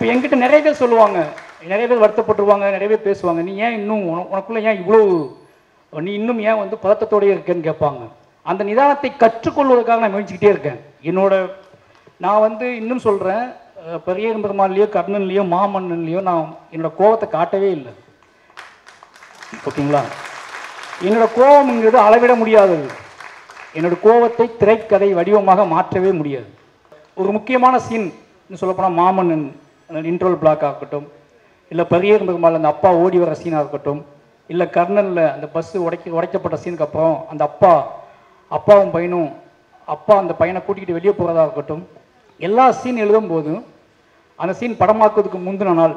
இப்போ என்கிட்ட நிறைய பேர் சொல்லுவாங்க. நிறைய பேர் வருத்தப்பட்டுருவாங்க நிறைய பேர் பேசுவாங்க. நீ ஏன் இன்னும் உன- உனக்குள்ள ஏன் இவ்வளோ நீ இன்னும் ஏன் வந்து பதட்டத்தோடயே இருக்கேன்னு கேட்பாங்க. அந்த நிதானத்தை கற்றுக்கொள்வதற்காக நான் முயற்சிக்கிட்டே இருக்கேன். என்னோட நான் வந்து இன்னும் சொல்கிறேன் பெரிய பெருமாள்லையோ கர்ணன்லையோ மாமன்னன்லையோ நான் என்னோட கோபத்தை காட்டவே இல்லை. ஓகேங்களா? என்னோட கோபம்ங்கிறது அளவிட முடியாதது. என்னோட கோபத்தை திரைக்கதை வடிவமாக மாற்றவே முடியாது. ஒரு முக்கியமான சீன் சொல்லப்போனால் மாமன்னன். இன்ட்ரோல் பிளாக் ஆகட்டும் இல்லை பெரிய பெருமாள் அந்த அப்பா ஓடி வர சீனாக இருக்கட்டும் இல்லை கர்ணனில் அந்த பஸ்ஸு உடைக்க உடைக்கப்பட்ட சீனுக்கு அப்புறம் அந்த அப்பா அப்பாவும் பையனும் அப்பா அந்த பையனை கூட்டிகிட்டு வெளியே போகிறதா இருக்கட்டும் எல்லா சீன் எழுதும் போதும் அந்த சீன் படமாக்குறதுக்கு முந்தின நாள்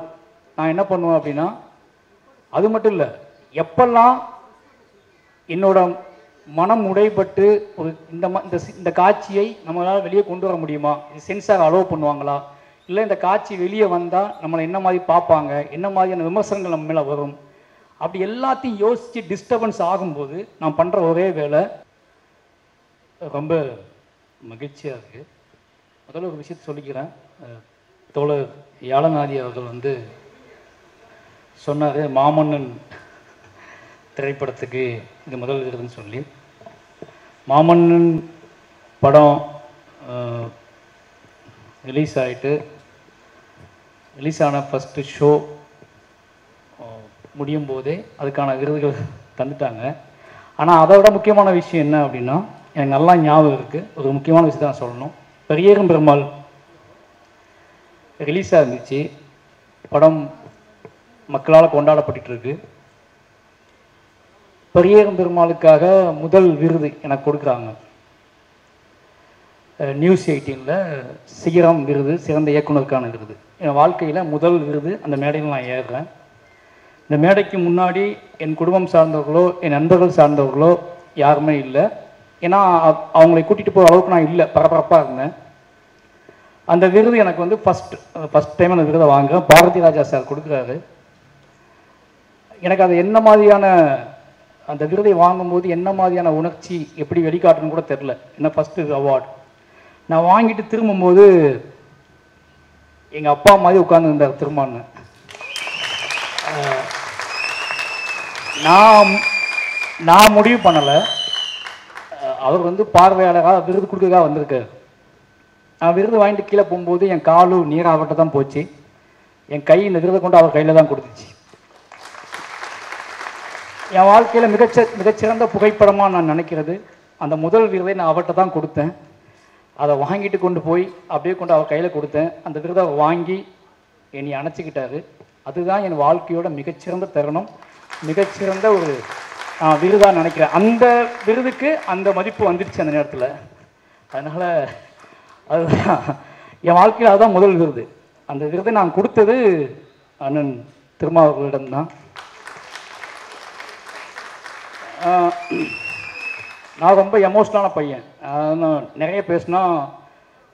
நான் என்ன பண்ணுவேன் அப்படின்னா அது மட்டும் இல்லை எப்பெல்லாம் என்னோட மனம் உடைபட்டு ஒரு இந்த ம- இந்த இந்த காட்சியை நம்மளால் வெளியே கொண்டு வர முடியுமா? இது சென்சார் அலோவ் பண்ணுவாங்களா? இல்லை இந்த காட்சி வெளியே வந்தால் நம்மளை என்ன மாதிரி பார்ப்பாங்க? என்ன மாதிரியான விமர்சனங்கள் நம்ம மேலே வரும்? அப்படி எல்லாத்தையும் யோசித்து டிஸ்டர்பன்ஸ் ஆகும்போது நான் பண்ணுற ஒரே வேலை ரொம்ப மகிழ்ச்சியாக இருக்குது முதல்ல ஒரு விஷயத்தை சொல்லிக்கிறேன். தோழர் யாழநாதி அவர்கள் வந்து சொன்னார் மாமன்னன் திரைப்படத்துக்கு இது முதல் விருதுன்னு சொல்லி. மாமன்னன் படம் ரிலீஸ் ஆகிட்டு ரிலீஸ் ஆன ஃபஸ்ட்டு ஷோ முடியும் போதே அதுக்கான விருதுகள் தந்துட்டாங்க. ஆனால் அதை விட முக்கியமான விஷயம் என்ன அப்படின்னா எனக்கு நல்லா ஞாபகம் இருக்குது ஒரு முக்கியமான விஷயத்தை நான் சொல்லணும். பெரியரும் பெருமாள் ரிலீஸ் ஆகிருந்துச்சு படம் மக்களால் கொண்டாடப்பட்டு இருக்கு. பெரியரும் பெருமாளுக்காக முதல் விருது எனக்கு கொடுக்குறாங்க. நியூஸ் எயிட்டீனில் சிகரம் விருது சிறந்த இயக்குனருக்கான விருது. என் வாழ்க்கையில் முதல் விருது அந்த மேடையில் நான் ஏறுறேன். இந்த மேடைக்கு முன்னாடி என் குடும்பம் சார்ந்தவர்களோ என் நண்பர்கள் சார்ந்தவர்களோ யாருமே இல்லை. ஏன்னா அவங்களை கூட்டிகிட்டு போகிற அளவுக்கு நான் இல்லை பரபரப்பாக இருந்தேன். அந்த விருது எனக்கு வந்து ஃபஸ்ட் ஃபஸ்ட் டைம் அந்த விருதை வாங்குறேன். பாரதி ராஜா சார் கொடுக்குறாரு. எனக்கு அது என்ன மாதிரியான அந்த விருதை வாங்கும்போது என்ன மாதிரியான உணர்ச்சி எப்படி வெளிக்காட்டுன்னு கூட தெரில என்ன ஃபஸ்ட்டு அவார்டு நான் வாங்கிட்டு திரும்பும்போது எங்கள் அப்பா மாதிரி உட்காந்துருந்தார் திரும்பான்னு நான் நான் முடிவு பண்ணலை. அவர் வந்து பார்வையாளராக விருது கொடுக்கறதுக்காக வந்திருக்கார். நான் விருது வாங்கிட்டு கீழே போகும்போது என் காலும் நீராவட்ட தான் போச்சு. என் கை இந்த விருதை கொண்டு அவர் கையில் தான் கொடுத்துச்சு. என் வாழ்க்கையில் மிகச்ச மிகச்சிறந்த புகைப்படமாக நான் நினைக்கிறது. அந்த முதல் விருதை நான் அவர்கிட்ட தான் கொடுத்தேன். அதை வாங்கிட்டு கொண்டு போய் அப்படியே கொண்டு அவர் கையில் கொடுத்தேன். அந்த விருதை அவர் வாங்கி என்னை அணைச்சிக்கிட்டாரு. அதுதான் என் வாழ்க்கையோட மிகச்சிறந்த தருணம். மிகச்சிறந்த ஒரு விருதாக நினைக்கிறேன். அந்த விருதுக்கு அந்த மதிப்பு வந்துடுச்சு அந்த நேரத்தில். அதனால் அதுதான். என் வாழ்க்கையில் அதுதான் முதல் விருது. அந்த விருதை நான் கொடுத்தது அண்ணன் திருமாவர்களிடம்தான் தான் நான் ரொம்ப எமோஷ்னலான பையன். நான் நிறைய பேசினா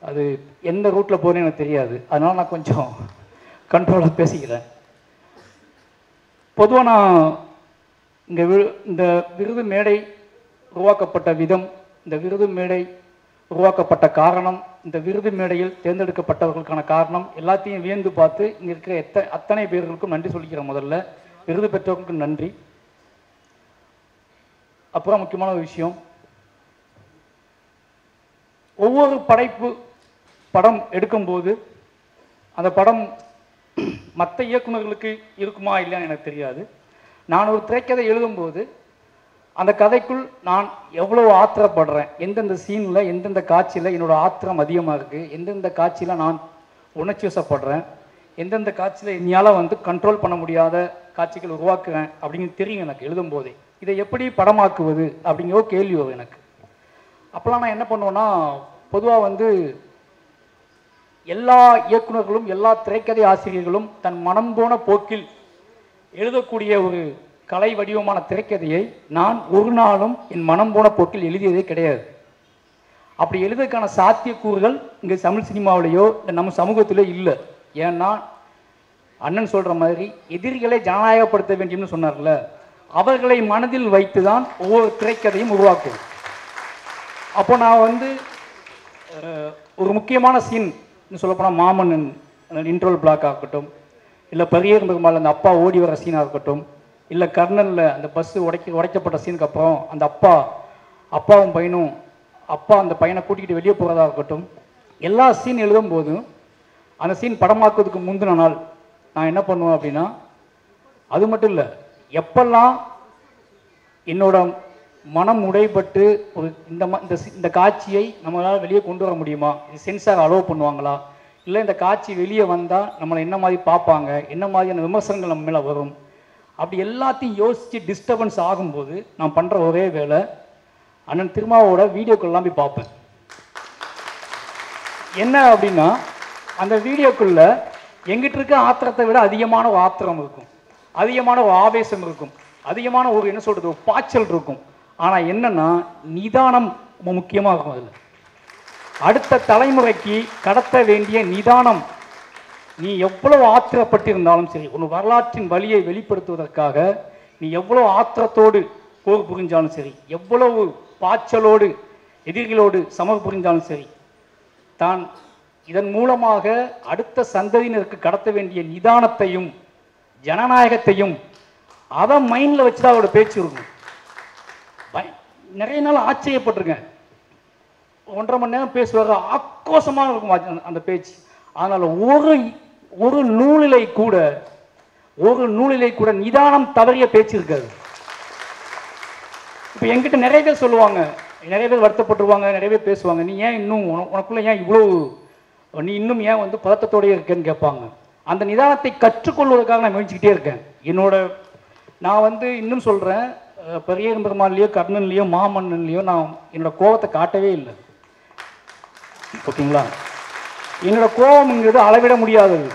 அது எந்த ரூட்டில் போகிறேன்னு எனக்கு தெரியாது. அதனால நான் கொஞ்சம் கண்ட்ரோலாக பேசிக்கிறேன். பொதுவாக நான் இங்கே வி இந்த விருது மேடை உருவாக்கப்பட்ட விதம் இந்த விருது மேடை உருவாக்கப்பட்ட காரணம் இந்த விருது மேடையில் தேர்ந்தெடுக்கப்பட்டவர்களுக்கான காரணம் எல்லாத்தையும் வியந்து பார்த்து இங்கே இருக்கிற எத்த அத்தனை பேர்களுக்கும் நன்றி சொல்லிக்கிறேன் முதல்ல. விருது பெற்றவர்களுக்கும் நன்றி. அப்புறம் முக்கியமான ஒரு விஷயம் ஒவ்வொரு படைப்பு படம் எடுக்கும்போது அந்த படம் மற்ற இயக்குநர்களுக்கு இருக்குமா இல்லையான்னு எனக்கு தெரியாது. நான் ஒரு திரைக்கதை எழுதும்போது அந்த கதைக்குள் நான் எவ்வளோ ஆத்திரப்படுறேன். எந்தெந்த சீனில் எந்தெந்த காட்சியில் என்னோடய ஆத்திரம் அதிகமாக இருக்குது எந்தெந்த காட்சியில் நான் உணர்ச்சி வசப்படுறேன் எந்தெந்த காட்சியில் என்னால் வந்து கண்ட்ரோல் பண்ண முடியாத காட்சிகள் உருவாக்குவேன் அப்படின்னு தெரியும் எனக்கு எழுதும்போதே. இதை எப்படி படமாக்குவது அப்படிங்கிற கேள்வி வரும் எனக்கு. அப்போல்லாம் நான் என்ன பண்ணுவேன்னா பொதுவாக வந்து எல்லா இயக்குனர்களும் எல்லா திரைக்கதை ஆசிரியர்களும் தன் மனம் போன போக்கில் எழுதக்கூடிய ஒரு கலை வடிவமான திரைக்கதையை நான் ஒரு நாளும் என் மனம் போன போக்கில் எழுதியதே கிடையாது. அப்படி எழுதுறதுக்கான சாத்தியக்கூறுகள் இங்கே தமிழ் சினிமாவிலேயோ இல்லை நம்ம சமூகத்திலோ இல்லை. ஏன்னா அண்ணன் சொல்கிற மாதிரி எதிரிகளை ஜனநாயகப்படுத்த வேண்டும்னு சொன்னார்ல அவர்களை மனதில் வைத்து தான் ஒவ்வொரு திரைக்கதையும் உருவாக்கும் அப்போ நான் வந்து ஒரு முக்கியமான சீன் சொல்லப்போனால் மாமன்னன் இன்ட்ரோல் பிளாக் ஆகட்டும் இல்லை பரியர் பெருமாள் அந்த அப்பா ஓடி வர சீனாக இருக்கட்டும் இல்லை கர்னலில் அந்த பஸ்ஸு உடைக்க உடைக்கப்பட்ட சீனுக்கு அப்புறம் அந்த அப்பா அப்பாவும் பையனும் அப்பா அந்த பையனை கூட்டிகிட்டு வெளியே போகிறதா இருக்கட்டும் எல்லா சீன் எழுதும் போதும் அந்த சீன் படமாக்குவதுக்கு முந்தின நாள் நான் என்ன பண்ணுவேன் அப்படின்னா அது மட்டும் இல்லை எப்பெல்லாம் என்னோட மனம் உடைபட்டு ஒரு இந்த ம- இந்த இந்த காட்சியை நம்மளால் வெளியே கொண்டு வர முடியுமா? இது சென்சார் அலோவ் பண்ணுவாங்களா? இல்லை இந்த காட்சி வெளியே வந்தால் நம்மளை என்ன மாதிரி பார்ப்பாங்க? என்ன மாதிரியான விமர்சனங்கள் நம்ம மேலே வரும்? அப்படி எல்லாத்தையும் யோசித்து டிஸ்டர்பன்ஸ் ஆகும்போது நான் பண்ணுற ஒரே வேலை அண்ணன் திருமாவோட வீடியோக்கள்லாம் போய் பார்ப்பேன். என்ன அப்படின்னா அந்த வீடியோக்குள்ள எங்கிட்ட இருக்க ஆத்திரத்தை விட அதிகமான ஒரு ஆத்திரம் இருக்கும். அதிகமான ஒரு ஆவேசம் இருக்கும். அதிகமான ஒரு என்ன சொல்கிறது ஒரு பாய்ச்சல் இருக்கும். ஆனால் என்னன்னா நிதானம் ரொம்ப முக்கியமாக இருக்கும் அதில். அடுத்த தலைமுறைக்கு கடத்த வேண்டிய நிதானம். நீ எவ்வளவு ஆத்திரப்பட்டிருந்தாலும் சரி உன் வரலாற்றின் வழியை வெளிப்படுத்துவதற்காக நீ எவ்வளவு ஆத்திரத்தோடு போர் புரிஞ்சாலும் சரி எவ்வளவு பாய்ச்சலோடு எதிரிகளோடு சமர் புரிஞ்சாலும் சரி தான் இதன் மூலமாக அடுத்த சந்ததியினருக்கு கடத்த வேண்டிய நிதானத்தையும் ஜனநாயகத்தையும் அதை மைண்டில் வச்சு தான் அவரோட பேச்சு இருக்கும். நிறைய நாள் ஆச்சரியப்பட்டிருக்கேன். ஒன்றரை மணி நேரம் பேசுவார் ஆக்ரோஷமாக இருக்கும் அந்த- பேச்சு. அதனால் ஒரு ஒரு நூலிலை கூட ஒரு நூலிலை கூட நிதானம் தவறிய பேச்சு இருக்காது. இப்போ என்கிட்ட நிறைய பேர் சொல்லுவாங்க நிறைய பேர் வருத்தப்பட்டுருவாங்க நிறைய பேர் பேசுவாங்க நீ ஏன் இன்னும் உன- உனக்குள்ள ஏன் இவ்வளோ நீ இன்னும் ஏன் வந்து பதட்டத்தோடயே இருக்கேன்னு கேட்பாங்க. அந்த நிதானத்தை கற்றுக்கொள்வதற்காக நான் முயற்சிக்கிட்டே இருக்கேன். என்னோட நான் வந்து இன்னும் சொல்கிறேன் பெரிய பெருமாள்லையோ கர்ணன்லையோ மாமன்னன்லையோ நான் என்னோட கோபத்தை காட்டவே இல்லை. ஓகேங்களா? என்னோட கோபம்ங்கிறது அளவிட முடியாதது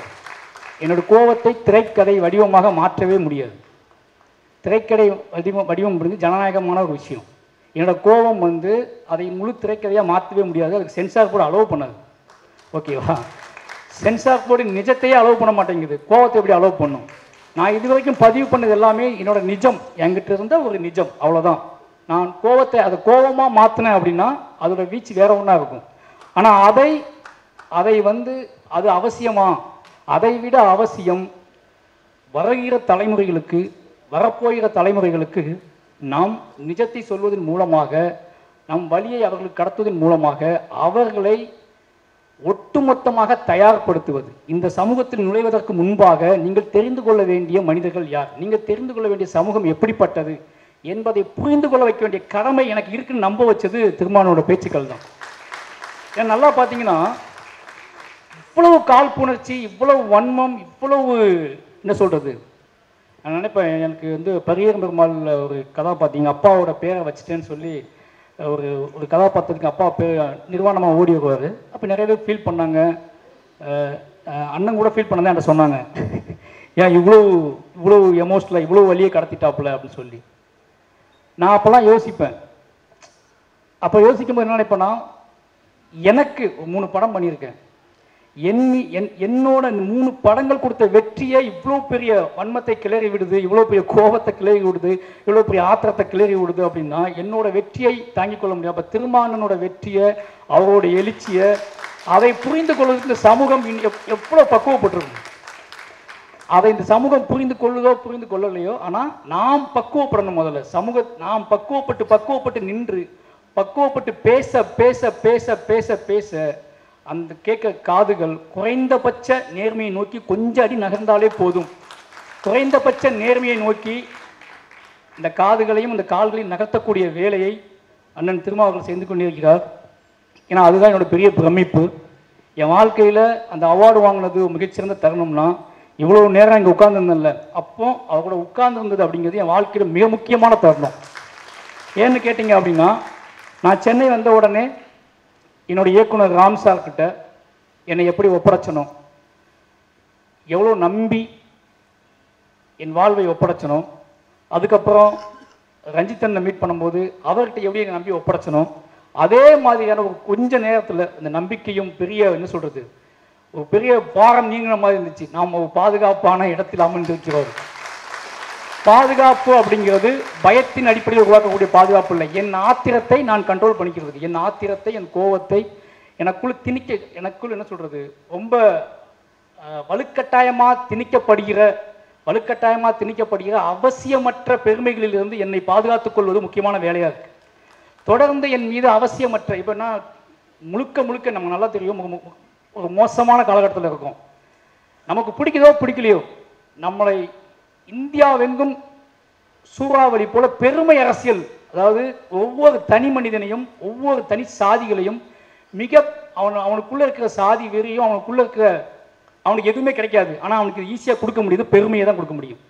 என்னோட கோபத்தை திரைக்கதை வடிவமாக மாற்றவே முடியாது. திரைக்கதை வடிவம் வடிவம் ஜனநாயகமான ஒரு விஷயம். என்னோட கோபம் வந்து அதை முழு திரைக்கதையாக மாற்றவே முடியாது. அதுக்கு சென்சார் போர்டு அலோவ் பண்ணாது. ஓகேவா? சென்சார் போர்டு நிஜத்தையே அலோவ் பண்ண மாட்டேங்குது. கோபத்தை எப்படி அலோவ் பண்ணும்? நான் இது வரைக்கும் பதிவு பண்ணது எல்லாமே என்னோட நிஜம். என்கிட்ட இருந்த ஒரு நிஜம். அவ்வளோதான் நான் கோபத்தை அதை கோபமாக மாற்றினேன் அப்படின்னா அதோட வீச்சு வேற ஒன்றா இருக்கும். ஆனால் அதை அதை வந்து அது அவசியமா? அதை விட அவசியம் வருகிற தலைமுறைகளுக்கு வரப்போகிற தலைமுறைகளுக்கு நாம் நிஜத்தை சொல்வதன் மூலமாக நம் வழியை அவர்களுக்கு கடத்துவதன் மூலமாக அவர்களை ஒட்டுமொத்தமாக தயார்படுத்துவது. இந்த சமூகத்தில் நுழைவதற்கு முன்பாக நீங்கள் தெரிந்து கொள்ள வேண்டிய மனிதர்கள் யார்? நீங்கள் தெரிந்து கொள்ள வேண்டிய சமூகம் எப்படிப்பட்டது என்பதை புரிந்து கொள்ள வைக்க வேண்டிய கடமை எனக்கு இருக்குன்னு நம்ப வச்சது திருமானோட பேச்சுக்கள் தான். ஏன் நல்லா பார்த்தீங்கன்னா இவ்வளவு காழ்ப்புணர்ச்சி இவ்வளவு வன்மம் இவ்வளவு என்ன சொல்றது? நான் நினைப்பேன் எனக்கு வந்து பரியர் பெருமாள் ஒரு கதாபாத்திரம் அப்பாவோட பேரை வச்சுட்டேன்னு சொல்லி ஒரு ஒரு கதாபாத்திரத்துக்கு அப்பா பேர் நிர்வாணமாக ஓடி வருவார் அப்போ நிறைய பேர் ஃபீல் பண்ணாங்க. அண்ணன் கூட ஃபீல் பண்ணதான் என்கிட்ட சொன்னாங்க. ஏன் இவ்வளோ இவ்வளோ எமோஷனலாக இவ்வளோ வழியை கடத்திட்டாப்புல? அப்படின்னு சொல்லி. நான் அப்போல்லாம் யோசிப்பேன். அப்போ யோசிக்கும்போது என்ன நினைப்பேன்னா எனக்கு மூணு படம் பண்ணியிருக்கேன். எண்ணி என் என்னோட மூணு படங்கள் கொடுத்த வெற்றியை இவ்வளோ பெரிய வன்மத்தை கிளறி விடுது இவ்வளோ பெரிய கோபத்தை கிளறி விடுது இவ்வளோ பெரிய ஆத்திரத்தை கிளறி விடுது அப்படின்னா என்னோட வெற்றியை தாங்கிக் கொள்ள முடியும் அப்போ திருமானனோட வெற்றியை அவரோட எழுச்சியை அதை புரிந்து கொள்வதற்கு இந்த சமூகம் இனி எப்- எவ்வளோ பக்குவப்பட்டிருக்கும். அதை இந்த சமூகம் புரிந்து கொள்ளுதோ புரிந்து கொள்ளலையோ ஆனால் நாம் பக்குவப்படணும் முதல்ல. சமூக நாம் பக்குவப்பட்டு பக்குவப்பட்டு நின்று பக்குவப்பட்டு பேச பேச பேச பேச பேச அந்த கேட்க காதுகள் குறைந்தபட்ச நேர்மையை நோக்கி கொஞ்சம் அடி நகர்ந்தாலே போதும். குறைந்தபட்ச நேர்மையை நோக்கி இந்த காதுகளையும் இந்த கால்களையும் நகர்த்தக்கூடிய வேலையை அண்ணன் திருமாவர்கள் செய்து கொண்டிருக்கிறார். ஏன்னா அதுதான் என்னோட பெரிய பிரமிப்பு. என் வாழ்க்கையில் அந்த அவார்டு வாங்கினது மிகச்சிறந்த தருணம்னா இவ்வளோ நேரம் இங்கே உட்காந்துருந்தேன்ல அப்போ அவர் கூட உட்கார்ந்துருந்தது அப்படிங்கிறது என் வாழ்க்கையில் மிக முக்கியமான தருணம். ஏன்னு கேட்டிங்க அப்படின்னா நான் சென்னை வந்த உடனே என்னோட இயக்குனர் ராம்சார் கிட்ட என்னை எப்படி ஒப்படைச்சனும் எவ்வளோ நம்பி என் வாழ்வை ஒப்படைச்சனும் அதுக்கப்புறம் ரஞ்சித்தனை மீட் பண்ணும்போது அவர்கிட்ட எப்படி என்னை நம்பி ஒப்படைச்சனும் அதே மாதிரியான ஒரு கொஞ்ச நேரத்தில் இந்த நம்பிக்கையும் பெரிய என்ன சொல்கிறது ஒரு பெரிய பாரம் நீங்கிற மாதிரி இருந்துச்சு. நாம் ஒரு பாதுகாப்பான இடத்தில் அமர்ந்திருக்கிறோம் பாதுகாப்பு அப்படிங்கிறது பயத்தின் அடிப்படையில் உருவாக்கக்கூடிய பாதுகாப்பு இல்லை. என் ஆத்திரத்தை நான் கண்ட்ரோல் பண்ணிக்கிறது என் ஆத்திரத்தை என் கோவத்தை எனக்குள் திணிக்க எனக்குள் என்ன சொல்றது? ரொம்ப அஹ், வலுக்கட்டாயமா திணிக்கப்படுகிற வலுக்கட்டாயமா திணிக்கப்படுகிற அவசியமற்ற பெருமைகளிலிருந்து என்னை பாதுகாத்துக் கொள்வது முக்கியமான வேலையா இருக்கு. தொடர்ந்து என் மீது அவசியமற்ற இப்போ நான் முழுக்க முழுக்க நமக்கு நல்லா தெரியும் ஒரு மோசமான காலகட்டத்தில் இருக்கும். நமக்கு பிடிக்குதோ பிடிக்கலையோ நம்மளை இந்தியாவெங்கும் சூறாவளி போல பெருமை அரசியல். அதாவது ஒவ்வொரு தனி மனிதனையும் ஒவ்வொரு தனி சாதிகளையும் மிக அவன் அவனுக்குள்ளே இருக்கிற சாதி வெறியும் அவனுக்குள்ளே இருக்கிற அவனுக்கு எதுவுமே கிடைக்காது. ஆனால் அவனுக்கு ஈஸியாக கொடுக்க முடியுது பெருமையை தான் கொடுக்க முடியும்.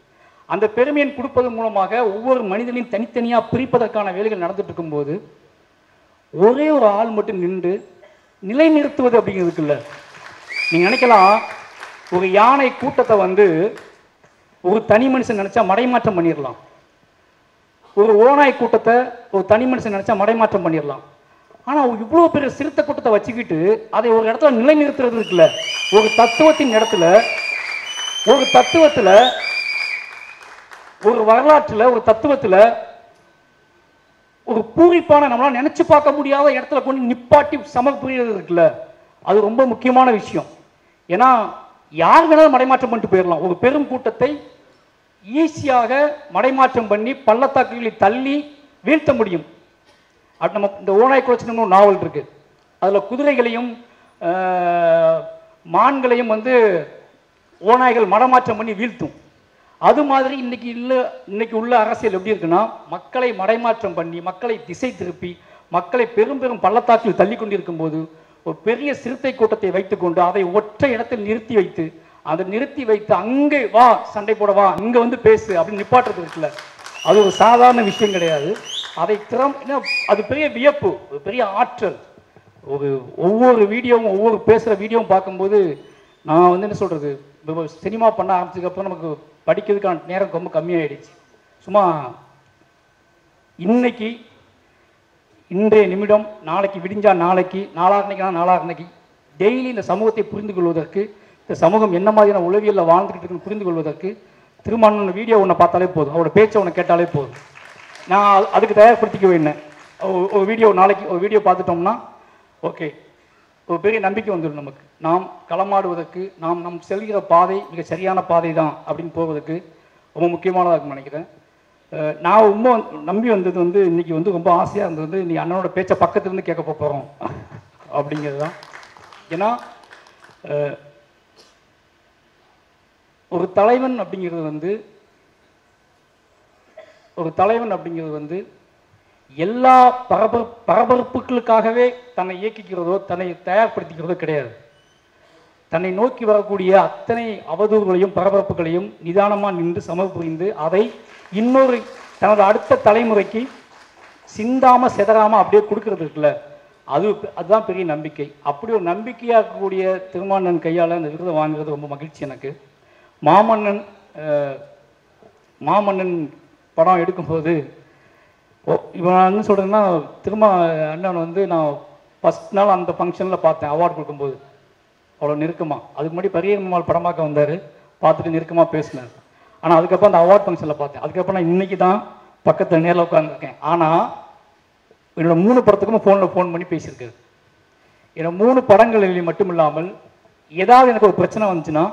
அந்த பெருமையை கொடுப்பது மூலமாக ஒவ்வொரு மனிதனையும் தனித்தனியாக பிரிப்பதற்கான வேலைகள் நடந்துட்டு இருக்கும்போது ஒரே ஒரு ஆள் மட்டும் நின்று நிலைநிறுத்துவது அப்படிங்கிறதுக்குல்ல நீங்கள் நினைக்கலாம் ஒரு யானை கூட்டத்தை வந்து ஒரு தனி மனுஷன் நினச்சா மடைமாற்றம் பண்ணிடலாம் ஒரு ஓநாய் கூட்டத்தை ஒரு தனி மனுஷன் நினச்சா மடைமாற்றம் பண்ணிடலாம் ஆனால் இவ்வளோ பெரிய சிறுத்தை கூட்டத்தை வச்சுக்கிட்டு அதை ஒரு இடத்துல நிலைநிறுத்துறது இருக்குல்ல? ஒரு தத்துவத்தின் இடத்துல ஒரு தத்துவத்தில் ஒரு வரலாற்றில் ஒரு தத்துவத்தில் ஒரு பூரிப்பான நம்மளால் நினச்சி பார்க்க முடியாத இடத்துல கொண்டு நிப்பாட்டி சமர்ப்புறது இருக்குல்ல? அது ரொம்ப முக்கியமான விஷயம். ஏன்னா யார் வேணாலும் மடைமாற்றம் பண்ணிட்டு போயிடலாம் ஒரு பெரும் கூட்டத்தை ஈஸியாக மடைமாற்றம் பண்ணி பள்ளத்தாக்குகளை தள்ளி வீழ்த்த முடியும். அது நம்ம இந்த ஓனாய் குலச்சினம்னு ஒரு நாவல் இருக்கு. அதில் குதிரைகளையும் மான்களையும் வந்து ஓநாய்கள் மடமாற்றம் பண்ணி வீழ்த்தும். அது மாதிரி இன்னைக்கு இல்லை இன்னைக்கு உள்ள அரசியல் எப்படி இருக்குன்னா மக்களை மடைமாற்றம் பண்ணி மக்களை திசை திருப்பி மக்களை பெரும் பெரும் பள்ளத்தாக்கில் தள்ளி கொண்டிருக்கும் போது ஒரு பெரிய சிறுத்தை கூட்டத்தை வைத்துக்கொண்டு அதை ஒற்றை இடத்தில் நிறுத்தி வைத்து அதை நிறுத்தி வைத்து அங்கே வா சண்டை போட வா இங்கே வந்து பேசு அப்படின்னு நிப்பாட்டுறது இருக்குல்ல. அது ஒரு சாதாரண விஷயம் கிடையாது. அதை திறம் என்ன, அது பெரிய வியப்பு ஒரு பெரிய ஆற்றல். ஒரு ஒவ்வொரு வீடியோவும் ஒவ்வொரு பேசுகிற வீடியோவும் பார்க்கும்போது நான் வந்து என்ன சொல்கிறது இப்போ சினிமா பண்ண ஆரம்பிச்சதுக்கப்புறம் நமக்கு படிக்கிறதுக்கான நேரம் ரொம்ப கம்மியாயிடுச்சு. சும்மா இன்னைக்கு இன்றைய நிமிடம் நாளைக்கு விடிஞ்சா நாளைக்கு நாளாக நாளாகனைக்கு டெய்லி இந்த சமூகத்தை புரிந்து கொள்வதற்கு இந்த சமூகம் என்ன மாதிரியான உளவியலில் வாழ்ந்துக்கிட்டு இருக்குன்னு புரிந்து கொள்வதற்கு திருமணம் வீடியோ ஒன்று பார்த்தாலே போதும். அவரோட பேச்சை ஒன்று கேட்டாலே போதும். நான் அதுக்கு தயார்படுத்திக்க வேண்டினேன் ஒரு- ஒரு வீடியோ நாளைக்கு ஒரு வீடியோ பார்த்துட்டோம்னா ஓகே ஒரு பெரிய நம்பிக்கை வந்துடும் நமக்கு. நாம் களமாடுவதற்கு நாம் நம் செல்கிற பாதை மிக சரியான பாதை தான் அப்படின்னு போவதற்கு ரொம்ப முக்கியமானதாக இருக்கும்னு நினைக்கிறேன். நான் ரொம்ப நம்பி வந்தது வந்து இன்றைக்கி வந்து ரொம்ப ஆசையாக இருந்தது வந்து நீ அண்ணனோட பேச்சை பக்கத்துலேருந்து கேட்க போகிறோம் அப்படிங்கிறது தான் ஏன்னா ஒரு தலைவன் அப்படிங்கிறது வந்து ஒரு தலைவன் அப்படிங்கிறது வந்து எல்லா பரபர பரபரப்புகளுக்காகவே தன்னை இயக்கிக்கிறதோ தன்னை தயார்படுத்திக்கிறதோ கிடையாது. தன்னை நோக்கி வரக்கூடிய அத்தனை அவதூறுகளையும் பரபரப்புகளையும் நிதானமாக நின்று சமர்புரிந்து அதை இன்னொரு தனது அடுத்த தலைமுறைக்கு சிந்தாமல் செதறாமல் அப்படியே கொடுக்கறது இருக்குல்ல அது அதுதான் பெரிய நம்பிக்கை. அப்படி ஒரு நம்பிக்கையாக இருக்கக்கூடிய திருமானன் கையால் அந்த விருதை வாங்குறது ரொம்ப மகிழ்ச்சி எனக்கு. மாமன்னன் மாமன்னன் படம் எடுக்கும்போது ஓ இப்போ நான் என்ன சொல்கிறேன்னா திரும்ப அண்ணன் வந்து நான் ஃபஸ்ட் நாள் அந்த ஃபங்க்ஷனில் பார்த்தேன் அவார்டு கொடுக்கும்போது. அவ்வளோ நெருக்கமாக அதுக்கு முன்னாடி பரியம்மாள் படமாக்க வந்தார். பார்த்துட்டு நெருக்கமாக பேசினார். ஆனால் அதுக்கப்புறம் அந்த அவார்ட் ஃபங்க்ஷனில் பார்த்தேன். அதுக்கப்புறம் நான் இன்னைக்கு தான் பக்கத்தில் நேரில் உட்காந்துருக்கேன் ஆனால் என்னோட மூணு படத்துக்கும் ஃபோனில் ஃபோன் பண்ணி பேசியிருக்காரு. என்னோட மூணு படங்களில் மட்டும் இல்லாமல் ஏதாவது எனக்கு ஒரு பிரச்சனை வந்துச்சுன்னா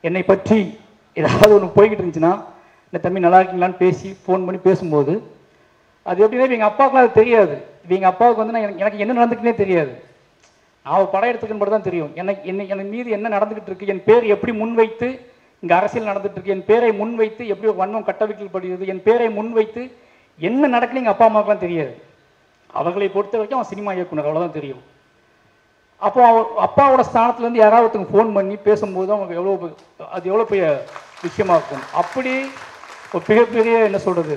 என்னை பற்றி ஏதாவது ஒன்று போய்கிட்டு இருந்துச்சுன்னா இந்த தம்பி நல்லா இருக்கீங்களான்னு பேசி ஃபோன் பண்ணி பேசும்போது அது எப்படின்னா எங்கள் அப்பாவுக்குலாம் அது தெரியாது. எங்கள் அப்பாவுக்கு வந்து நான் எனக்கு- என்ன நடந்துக்குன்னே தெரியாது. அவள் படம் எடுத்துக்கன்னு மட்டும் தான் தெரியும். எனக்கு என்ன என் மீது என்ன நடந்துக்கிட்டு இருக்கு என் பேர் எப்படி முன்வைத்து இங்கே அரசியல் நடந்துட்டு இருக்கு என் பேரை முன்வைத்து எப்படி ஒரு வன்மம் கட்டவிக்கப்படுகிறது என் பேரை முன்வைத்து என்ன நடக்குன்னு எங்கள் அப்பா அம்மாவுக்குலாம் தெரியாது. அவர்களை பொறுத்த வரைக்கும் அவன் சினிமா இயக்குனர் அவ்வளோதான் தெரியும். அப்போ அவர் அப்பாவோட ஸ்தானத்துலேருந்து யாராவது ஒருத்தங்க ஃபோன் பண்ணி பேசும்போது அவங்க எவ்வளோ பெ- அது எவ்வளோ பெரிய விஷயமா இருக்கும் அப்படி ஒரு மிகப்பெரிய என்ன சொல்கிறது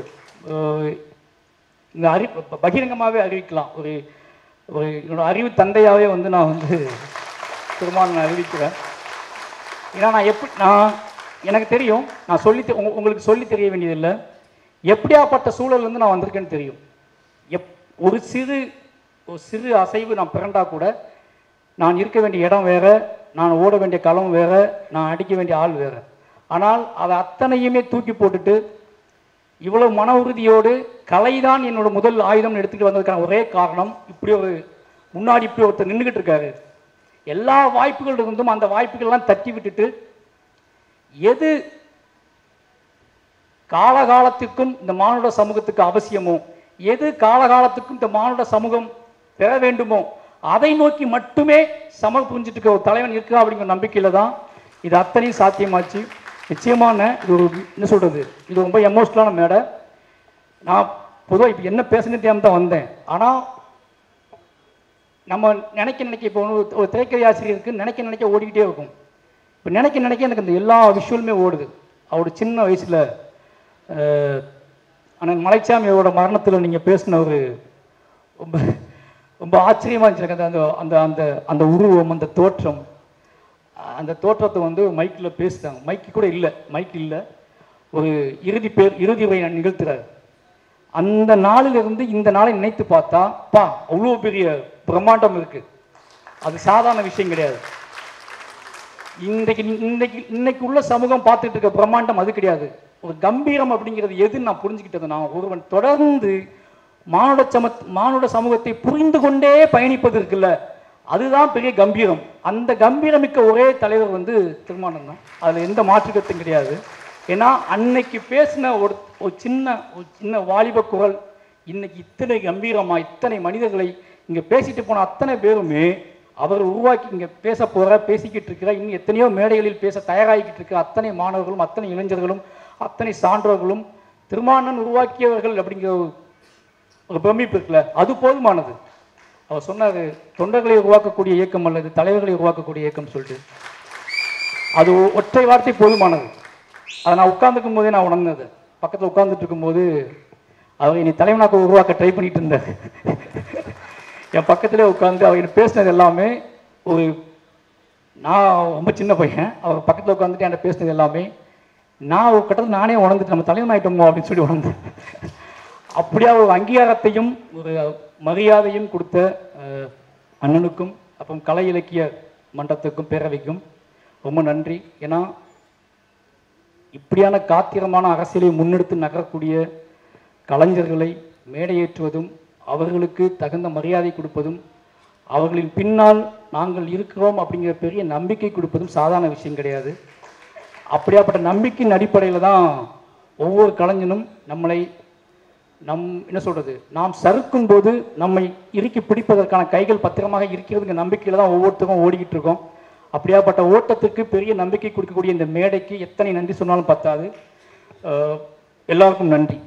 இந்த அறி பகிரங்கமாகவே அறிவிக்கலாம். ஒரு ஒரு என்னோட அறிவு தந்தையாகவே வந்து நான் வந்து திருமணம் அறிவிக்கிறேன். ஏன்னா நான் எப்படி நான் எனக்கு தெரியும் நான் சொல்லி உங்களுக்கு சொல்லி தெரிய வேண்டியதில்லை. எப்படியாப்பட்ட சூழல்லேருந்து நான் வந்திருக்கேன்னு தெரியும். எப் ஒரு சிறு ஒரு சிறு அசைவு நான் பிறண்டா கூட நான் இருக்க வேண்டிய இடம் வேறு நான் ஓட வேண்டிய களம் வேறு நான் அடிக்க வேண்டிய ஆள் வேறு. ஆனால் அதை அத்தனையுமே தூக்கி போட்டுட்டு இவ்வளோ மன உறுதியோடு கலைதான் என்னோட முதல் ஆயுதம் எடுத்துகிட்டு வந்ததுக்கான ஒரே காரணம் இப்படி ஒரு முன்னாடி இப்படி ஒருத்தர் நின்றுக்கிட்டு இருக்காரு. எல்லா வாய்ப்புகள் இருந்தும் அந்த வாய்ப்புகள்லாம் தட்டி விட்டுட்டு எது காலகாலத்திற்கும் இந்த மானுட சமூகத்துக்கு அவசியமோ எது காலகாலத்துக்கும் இந்த மானுட சமூகம் பெற வேண்டுமோ அதை நோக்கி மட்டுமே சம புரிஞ்சிட்டு இருக்க ஒரு தலைவன் இருக்கா அப்படிங்கிற நம்பிக்கையில் தான் இது அத்தனையும் சாத்தியமாச்சு. நிச்சயமான இது ஒரு என்ன சொல்கிறது இது ரொம்ப எமோஷ்னலான மேடை. நான் பொதுவாக இப்போ என்ன பேசுனது தெரியாம தான் வந்தேன். ஆனால் நம்ம நினைக்க நினைக்க இப்போ ஒரு- திரைக்கதை ஆசிரியருக்கு நினைக்க நினைக்க ஓடிக்கிட்டே இருக்கும். இப்போ நினைக்க நினைக்க எனக்கு இந்த எல்லா விஷுவலுமே ஓடுது. அவரோட சின்ன வயசில் ஆனால் மலைச்சாமியோட மரணத்தில் நீங்கள் பேசின ஒரு ரொம்ப ரொம்ப ஆச்சரியமாக இருந்துச்சு. எனக்கு அந்த அந்த அந்த அந்த உருவம் அந்த தோற்றம். அந்த தோற்றத்தை வந்து மைக்கில் பேசுகிறாங்க மைக்கு கூட இல்லை. மைக் இல்லை. ஒரு இறுதி பேர் இறுதி உரை நிகழ்த்துறாரு அந்த நாளிலிருந்து இந்த நாளை நினைத்து பார்த்தா பா அவ்வளோ பெரிய பிரம்மாண்டம் இருக்குது அது சாதாரண விஷயம் கிடையாது. இன்றைக்கு இன்னைக்கு இன்னைக்கு உள்ள சமூகம் பார்த்துட்டு இருக்க பிரம்மாண்டம் அது கிடையாது. ஒரு கம்பீரம் அப்படிங்கிறது எதுன்னு நான் புரிஞ்சுக்கிட்டது நான். ஒருவன் தொடர்ந்து மானுட சம மானுட சமூகத்தை புரிந்து கொண்டே பயணிப்பது இருக்குல்ல அதுதான் பெரிய கம்பீரம். அந்த கம்பீரமிக்க ஒரே தலைவர் வந்து திருமானம் தான். அதில் எந்த மாற்றுக்கத்தும் கிடையாது. ஏன்னா அன்னைக்கு பேசின ஒரு ஒரு சின்ன ஒரு சின்ன வாலிப குரல் இன்னைக்கு இத்தனை கம்பீரமாக இத்தனை மனிதர்களை இங்கே பேசிட்டு போன அத்தனை பேருமே அவர் உருவாக்கி இங்கே பேச போகிற பேசிக்கிட்டு இருக்கிற இன்னும் எத்தனையோ மேடைகளில் பேச தயாராகிக்கிட்டு இருக்கிற அத்தனை மாணவர்களும் அத்தனை இளைஞர்களும் அத்தனை சான்றோர்களும் திருமானன் உருவாக்கியவர்கள் அப்படிங்கிற ஒரு- பிரமிப்பு இருக்குல்ல அது போதுமானது. அவர் சொன்னார் தொண்டர்களை உருவாக்கக்கூடிய இயக்கம் அல்லது தலைவர்களை உருவாக்கக்கூடிய இயக்கம் சொல்லிட்டு. அது ஒற்றை வார்த்தை போதுமானது. அதை நான் உட்காந்துக்கும் போதே நான் உணர்ந்தது. பக்கத்தில் உட்கார்ந்துட்டு இருக்கும்போது அவர் என்னை தலைவனாக்க உருவாக்க ட்ரை பண்ணிட்டு இருந்தார். என் பக்கத்திலே உட்காந்து அவர் பேசினது எல்லாமே ஒரு நான் ரொம்ப சின்ன பையன் அவர் பக்கத்தில் உட்காந்துட்டு என்கிட்ட பேசினது எல்லாமே நான் ஒரு கட்டத்தில் நானே உணர்ந்துட்டு நம்ம தலைவன் ஆகிட்டோமோ அப்படின்னு சொல்லி உணர்ந்தேன். அப்படியா ஒரு அங்கீகாரத்தையும் ஒரு மரியாதையும் கொடுத்த அண்ணனுக்கும் அப்புறம் கலை இலக்கிய மன்றத்துக்கும் பேரவைக்கும் ரொம்ப நன்றி. ஏன்னா இப்படியான காத்திரமான அரசியலை முன்னெடுத்து நகரக்கூடிய கலைஞர்களை மேடையேற்றுவதும் அவர்களுக்கு தகுந்த மரியாதை கொடுப்பதும் அவர்களின் பின்னால் நாங்கள் இருக்கிறோம் அப்படிங்கிற பெரிய நம்பிக்கை கொடுப்பதும் சாதாரண விஷயம் கிடையாது. அப்படியாப்பட்ட நம்பிக்கையின் அடிப்படையில் தான் ஒவ்வொரு கலைஞனும் நம்மளை நம் என்ன சொல்றது? நாம் சறுக்கும் போது நம்மை இறுக்கி பிடிப்பதற்கான கைகள் பத்திரமாக இருக்கிறதுங்க நம்பிக்கையில் தான் ஒவ்வொருத்தரும் ஓடிக்கிட்டு இருக்கோம். அப்படியாப்பட்ட ஓட்டத்துக்கு பெரிய நம்பிக்கை கொடுக்கக்கூடிய இந்த மேடைக்கு எத்தனை நன்றி சொன்னாலும் பத்தாது. எல்லாருக்கும் நன்றி.